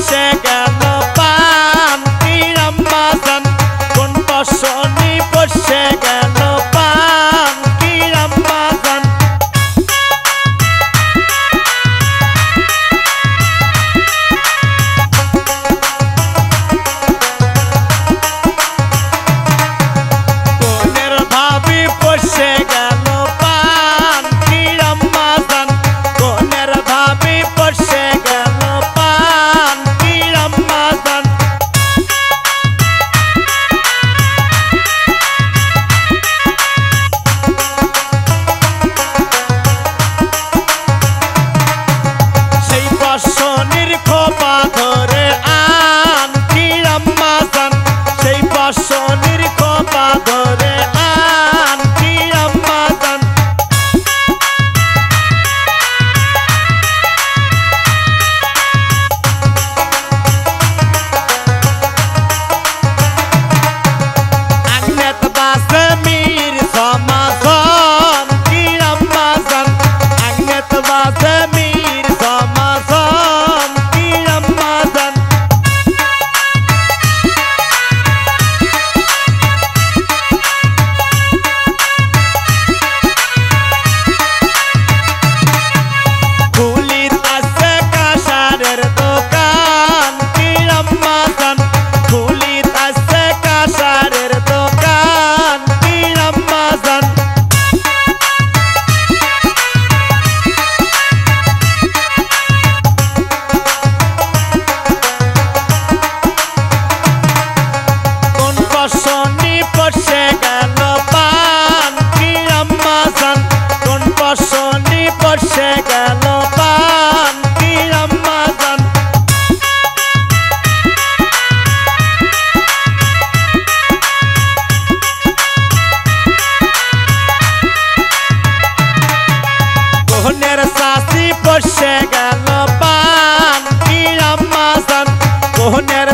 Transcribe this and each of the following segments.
sex.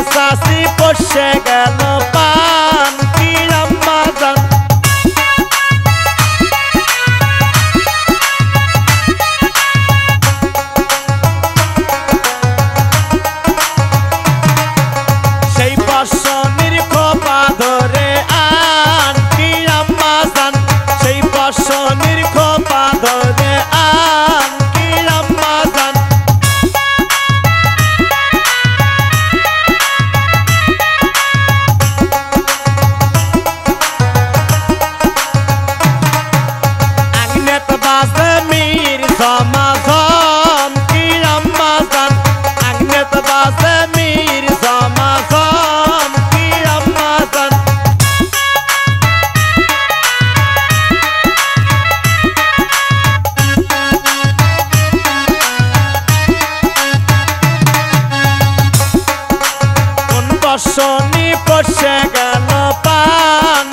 কোহনের শাসি পড়ছে গেল পান পড়ছে গেল পান